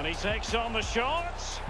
And he takes on the shots.